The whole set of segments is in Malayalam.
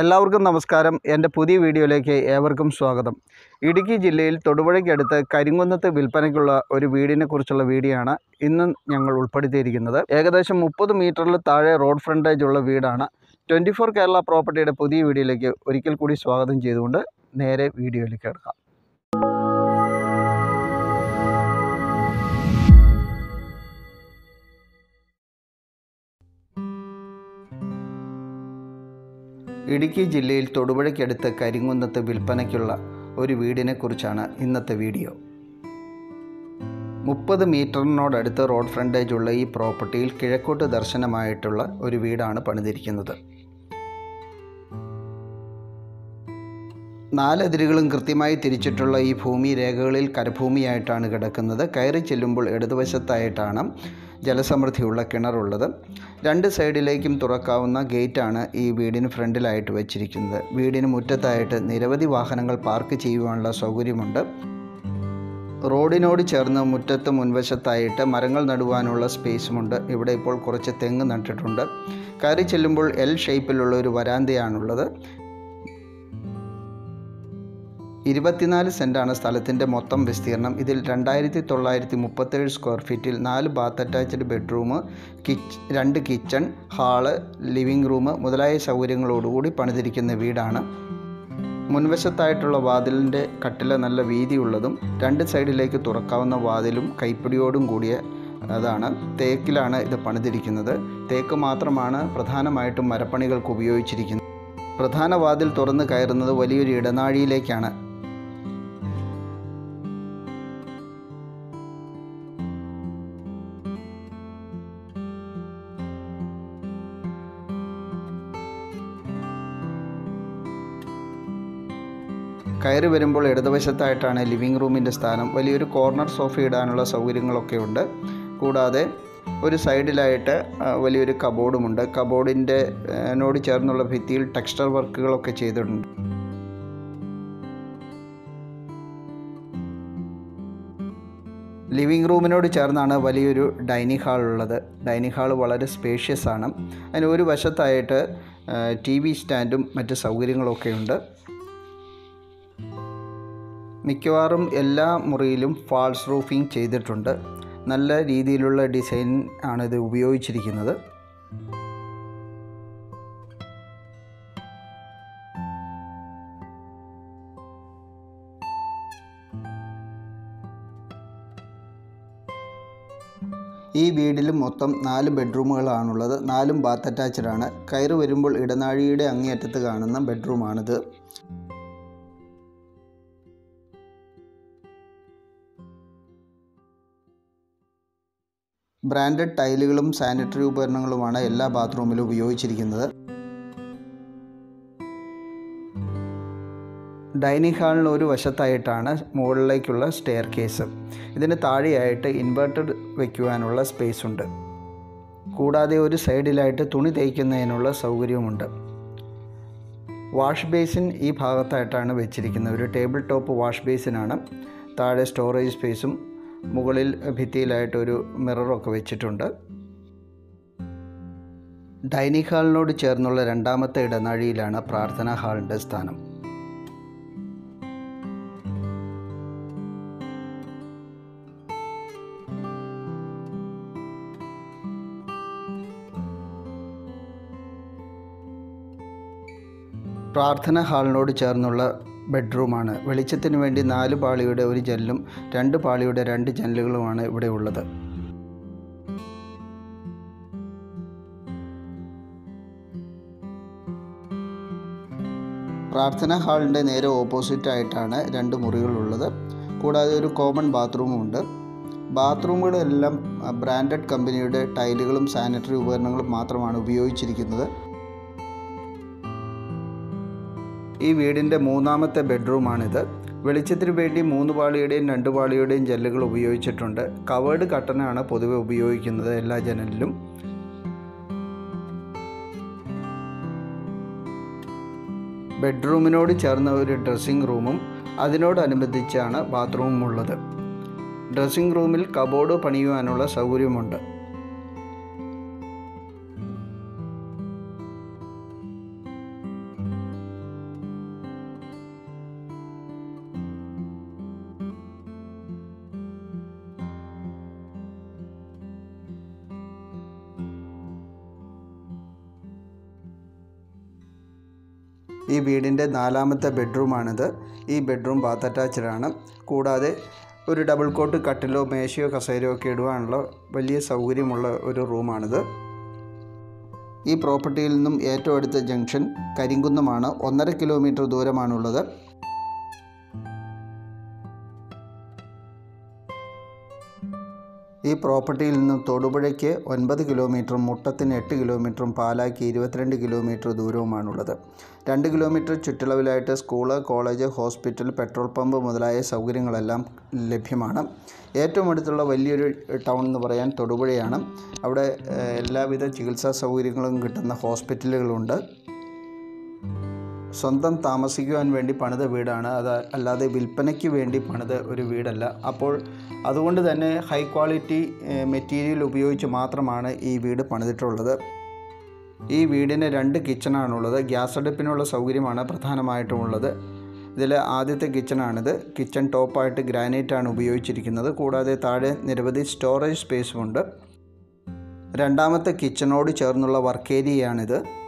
എല്ലാവർക്കും നമസ്കാരം. എന്റെ പുതിയ വീഡിയോയിലേക്ക് ഏവർക്കും സ്വാഗതം. ഇടുക്കി ജില്ലയിൽ തൊടുപുഴയ്ക്കടുത്ത് കരിങ്കുന്നത്ത് വിൽപ്പനയ്ക്കുള്ള ഒരു വീടിനെ കുറിച്ചുള്ള വീഡിയോ ആണ് ഇന്ന് ഞങ്ങൾ ഉൾപ്പെടുത്തിയിരിക്കുന്നത്. ഏകദേശം മുപ്പത് മീറ്ററിൽ താഴെ റോഡ് ഫ്രണ്ടേജ് ഉള്ള വീടാണ്. ട്വന്റി ഫോർ കേരള പ്രോപ്പർട്ടിയുടെ പുതിയ വീഡിയോയിലേക്ക് ഒരിക്കൽ കൂടി സ്വാഗതം ചെയ്തുകൊണ്ട് നേരെ വീഡിയോയിലേക്ക് എടുക്കാം ഇടുക്കി ജില്ലയിൽ തൊടുപുഴയ്ക്കടുത്ത് കരിങ്കുന്നത്ത് വിൽപ്പനയ്ക്കുള്ള ഒരു വീടിനെ കുറിച്ചാണ് ഇന്നത്തെ വീഡിയോ. മുപ്പത് മീറ്ററിനോടടുത്ത് റോഡ് ഫ്രണ്ടേജ് ഉള്ള ഈ പ്രോപ്പർട്ടിയിൽ കിഴക്കോട്ട് ദർശനമായിട്ടുള്ള ഒരു വീടാണ് പണിതിരിക്കുന്നത്. നാലതിരുകളും കൃത്യമായി തിരിച്ചിട്ടുള്ള ഈ ഭൂമി രേഖകളിൽ കരഭൂമിയായിട്ടാണ് കിടക്കുന്നത്. കയറി ചെല്ലുമ്പോൾ ഇടതുവശത്തായിട്ടാണ് ജലസമൃദ്ധിയുള്ള കിണറുള്ളത്. രണ്ട് സൈഡിലേക്കും തുറക്കാവുന്ന ഗേറ്റാണ് ഈ വീടിന് ഫ്രണ്ടിലായിട്ട് വെച്ചിരിക്കുന്നത്. വീടിന് മുറ്റത്തായിട്ട് നിരവധി വാഹനങ്ങൾ പാർക്ക് ചെയ്യുവാനുള്ള സൗകര്യമുണ്ട്. റോഡിനോട് ചേർന്ന് മുറ്റത്ത് മുൻവശത്തായിട്ട് മരങ്ങൾ നടുവാനുള്ള സ്പേസുമുണ്ട്. ഇവിടെ ഇപ്പോൾ കുറച്ച് തെങ്ങ് നട്ടിട്ടുണ്ട്. കയറി ചെല്ലുമ്പോൾ എൽ ഷേപ്പിലുള്ള ഒരു വരാന്തയാണുള്ളത്. ഇരുപത്തിനാല് സെന്റാണ് സ്ഥലത്തിന്റെ മൊത്തം വിസ്തീർണം. ഇതിൽ രണ്ടായിരത്തി തൊള്ളായിരത്തി മുപ്പത്തേഴ് സ്ക്വയർ ഫീറ്റിൽ നാല് ബാത്ത് അറ്റാച്ച്ഡ് ബെഡ്റൂം കിച്ച് രണ്ട് കിച്ചൺ ഹാൾ ലിവിംഗ് റൂം മുതലായ സൗകര്യങ്ങളോടുകൂടി പണിതിരിക്കുന്ന വീടാണ്. മുൻവശത്തായിട്ടുള്ള വാതിലിന്റെ കട്ടില നല്ല വീതിയുള്ളതും രണ്ട് സൈഡിലേക്ക് തുറക്കാവുന്ന വാതിലും കൈപ്പിടിയോടും കൂടിയ അതാണ്. തേക്കിലാണ് ഇത് പണിതിരിക്കുന്നത്. തേക്ക് മാത്രമാണ് പ്രധാനമായിട്ടും മരപ്പണികൾക്ക് ഉപയോഗിച്ചിരിക്കുന്നത്. പ്രധാന വാതിൽ തുറന്ന് കയറുന്നത് വലിയൊരു ഇടനാഴിയിലേക്കാണ്. കയറി വരുമ്പോൾ ഇടതുവശത്തായിട്ടാണ് ലിവിംഗ് റൂമിന്റെ സ്ഥാനം. വലിയൊരു കോർണർ സോഫ ഇടാനുള്ള സൗകര്യങ്ങളൊക്കെ ഉണ്ട്. കൂടാതെ ഒരു സൈഡിലായിട്ട് വലിയൊരു കബോർഡുമുണ്ട് കബോർഡിന്റെ നോട് ചേർന്നുള്ള ഭിത്തിയിൽ ടെക്സ്റ്റർ വർക്കുകളൊക്കെ ചെയ്തിട്ടുണ്ട്. ലിവിംഗ് റൂമിനോട് ചേർന്നാണ് വലിയൊരു ഡൈനിങ് ഹാൾ ഉള്ളത്. ഡൈനിങ് ഹാൾ വളരെ സ്പേഷ്യസ് ആണ്. അതിന് ഒരു വശത്തായിട്ട് ടി വി സ്റ്റാൻഡും മറ്റ് സൗകര്യങ്ങളൊക്കെ ഉണ്ട്. മിക്കവാറും എല്ലാ മുറിയിലും ഫാൾസ് റൂഫിംഗ് ചെയ്തിട്ടുണ്ട്. നല്ല രീതിയിലുള്ള ഡിസൈൻ ആണിത് ഉപയോഗിച്ചിരിക്കുന്നത്. ഈ വീടിൽ മൊത്തം നാല് ബെഡ്റൂമുകളാണുള്ളത് നാലും ബാത്ത് അറ്റാച്ച്ഡ് ആണ്. കയറി വരുമ്പോൾ ഇടനാഴിയുടെ അങ്ങേയറ്റത്ത് കാണുന്ന ബെഡ്റൂമാണിത് ബ്രാൻഡഡ് ടൈലുകളും സാനിറ്ററി ഉപകരണങ്ങളുമാണ് എല്ലാ ബാത്റൂമിലും ഉപയോഗിച്ചിരിക്കുന്നത്. ഡൈനിങ് ഹാളിന് ഒരു വശത്തായിട്ടാണ് മുകളിലേക്കുള്ള സ്റ്റെയർ കേസ് ഇതിന് താഴെയായിട്ട് ഇൻവെർട്ടഡ് വയ്ക്കുവാനുള്ള സ്പേസ് ഉണ്ട്. കൂടാതെ ഒരു സൈഡിലായിട്ട് തുണി തേക്കുന്നതിനുള്ള സൗകര്യവുമുണ്ട്. വാഷ് ബേസിൻ ഈ ഭാഗത്തായിട്ടാണ് വെച്ചിരിക്കുന്നത്. ഒരു ടേബിൾ ടോപ്പ് വാഷ് ബേസിനാണ്. താഴെ സ്റ്റോറേജ് സ്പേസും മുകളിൽ ഭിത്തിയിലായിട്ടൊരു മിററൊക്കെ വെച്ചിട്ടുണ്ട്. ഡൈനിങ് ഹാളിനോട് ചേർന്നുള്ള രണ്ടാമത്തെ ഇടനാഴിയിലാണ് പ്രാർത്ഥനാ ഹാളിന്റെ സ്ഥാനം. പ്രാർത്ഥന ഹാളിനോട് ചേർന്നുള്ള ബെഡ്റൂമാണ്. വെളിച്ചത്തിന് വേണ്ടി നാല് പാളിയുടെ ഒരു ജനലും രണ്ട് പാളിയുടെ രണ്ട് ജനലുകളുമാണ് ഇവിടെ ഉള്ളത്. പ്രാർത്ഥനാ ഹാളിന്റെ നേരെ ഓപ്പോസിറ്റ് ആയിട്ടാണ് രണ്ട് മുറികളുള്ളത് കൂടാതെ ഒരു കോമൺ ബാത്റൂമും ഉണ്ട്. ബാത്റൂമുകളെല്ലാം ബ്രാൻഡഡ് കമ്പനിയുടെ ടൈലുകളും സാനിറ്ററി ഉപകരണങ്ങളും മാത്രമാണ് ഉപയോഗിച്ചിരിക്കുന്നത്. ഈ വീടിന്റെ മൂന്നാമത്തെ ബെഡ്റൂമാണിത്. വെളിച്ചത്തിന് വേണ്ടി മൂന്ന് പാളിയുടെയും രണ്ട് പാളിയുടെയും ജനലുകൾ ഉപയോഗിച്ചിട്ടുണ്ട്. കവേർഡ് കട്ടനാണ് പൊതുവെ ഉപയോഗിക്കുന്നത് എല്ലാ ജനലിലും. ബെഡ്റൂമിനോട് ചേർന്ന ഒരു ഡ്രസ്സിംഗ് റൂമും അതിനോടനുബന്ധിച്ചാണ് ബാത്റൂമും ഉള്ളത് ഡ്രസ്സിംഗ് റൂമിൽ കബോർഡ് പണിയുവാനുള്ള സൗകര്യമുണ്ട്. ഈ വീടിന്റെ നാലാമത്തെ ബെഡ്റൂമാണിത്. ഈ ബെഡ്റൂം ബാത്ത് അറ്റാച്ച്ഡ് ആണ് കൂടാതെ ഒരു ഡബിൾ കോട്ട് കട്ടിലോ മേശയോ കസേരയോ ഒക്കെ ഇടുവാനുള്ള വലിയ സൗകര്യമുള്ള ഒരു റൂമാണിത്. ഈ പ്രോപ്പർട്ടിയിൽ നിന്നും ഏറ്റവും അടുത്ത ജംഗ്ഷൻ കരിങ്കുന്നമാണ്. ഒന്നര കിലോമീറ്റർ ദൂരമാണുള്ളത്. ഈ പ്രോപ്പർട്ടിയിൽ നിന്നും തൊടുപുഴയ്ക്ക് ഒൻപത് കിലോമീറ്ററും മുട്ടത്തിന് എട്ട് കിലോമീറ്ററും പാലായ്ക്ക് ഇരുപത്തിരണ്ട് കിലോമീറ്റർ ദൂരവുമാണുള്ളത്. രണ്ട് kilometre ചുറ്റളവിലായിട്ട് school college hospital petrol pump മുതലായ സൗകര്യങ്ങളെല്ലാം ലഭ്യമാണ്. ഏറ്റവും അടുത്തുള്ള വലിയൊരു ടൗൺ എന്ന് പറയാൻ തൊടുപുഴയാണ്. അവിടെ എല്ലാവിധ ചികിത്സാ സൗകര്യങ്ങളും കിട്ടുന്ന ഹോസ്പിറ്റലുകളുണ്ട്. സ്വന്തം താമസിക്കുവാൻ വേണ്ടി പണിത വീടാണ്. അത് അല്ലാതെ വിൽപ്പനയ്ക്ക് വേണ്ടി പണിത ഒരു വീടല്ല. അപ്പോൾ അതുകൊണ്ട് തന്നെ ഹൈ ക്വാളിറ്റി മെറ്റീരിയൽ ഉപയോഗിച്ച് മാത്രമാണ് ഈ വീട് പണിതിട്ടുള്ളത്. ഈ വീടിന് രണ്ട് കിച്ചണാണുള്ളത് ഗ്യാസ് അടുപ്പിനുള്ള സൗകര്യമാണ് പ്രധാനമായിട്ടും ഉള്ളത് ഇതിൽ ആദ്യത്തെ കിച്ചണാണിത് കിച്ചൺ ടോപ്പായിട്ട് ഗ്രാനൈറ്റാണ് ഉപയോഗിച്ചിരിക്കുന്നത്. കൂടാതെ താഴെ നിരവധി സ്റ്റോറേജ് സ്പേസുമുണ്ട് രണ്ടാമത്തെ കിച്ചണോട് ചേർന്നുള്ള വർക്ക് ഏരിയയാണിത്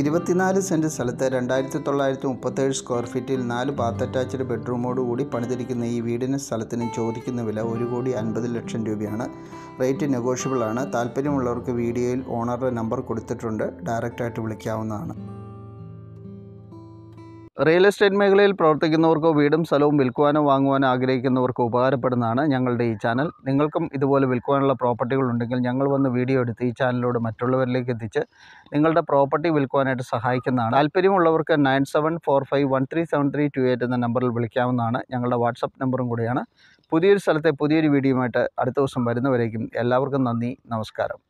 ഇരുപത്തിനാല് സെന്റ് സ്ഥലത്ത് രണ്ടായിരത്തി തൊള്ളായിരത്തി മുപ്പത്തേഴ് സ്ക്വയർ ഫീറ്റിൽ നാല് ബാത്ത് അറ്റാച്ച്ഡ് ബെഡ്റൂമോട് കൂടി പണിതിരിക്കുന്ന ഈ വീടിന് സ്ഥലത്തിന് ചോദിക്കുന്ന വില ഒരു കോടി അൻപത് ലക്ഷം രൂപയാണ്. റേറ്റ് നെഗോഷ്യബിൾ ആണ്. താല്പര്യമുള്ളവർക്ക് വീഡിയോയിൽ ഓണറുടെ നമ്പർ കൊടുത്തിട്ടുണ്ട്. ഡയറക്റ്റായിട്ട് വിളിക്കാവുന്നതാണ്. റിയൽ എസ്റ്റേറ്റ് മേഖലയിൽ പ്രവർത്തിക്കുന്നവർക്കോ വീടും സ്ഥലവും വിൽക്കുവാനോ വാങ്ങുവാനോ ആഗ്രഹിക്കുന്നവർക്കോ ഉപകാരപ്പെടുന്നതാണ് ഞങ്ങളുടെ ഈ ചാനൽ നിങ്ങൾക്കും ഇതുപോലെ വിൽക്കുവാനുള്ള പ്രോപ്പർട്ടികൾ ഉണ്ടെങ്കിൽ ഞങ്ങൾ വന്ന് വീഡിയോ എടുത്ത് ഈ ചാനലിലൂടെ മറ്റുള്ളവരിലേക്ക് എത്തിച്ച് നിങ്ങളുടെ പ്രോപ്പർട്ടി വിൽക്കുവാനായിട്ട് സഹായിക്കുന്നതാണ്. താല്പര്യമുള്ളവർക്ക് nine seven four five one three seven three two eight എന്ന നമ്പറിൽ വിളിക്കാവുന്നതാണ്. ഞങ്ങളുടെ വാട്സപ്പ് നമ്പറും കൂടിയാണ്. പുതിയൊരു സ്ഥലത്തെ പുതിയൊരു വീഡിയോയുമായിട്ട് അടുത്ത ദിവസം വരുന്നവരേക്കും എല്ലാവർക്കും നന്ദി നമസ്കാരം.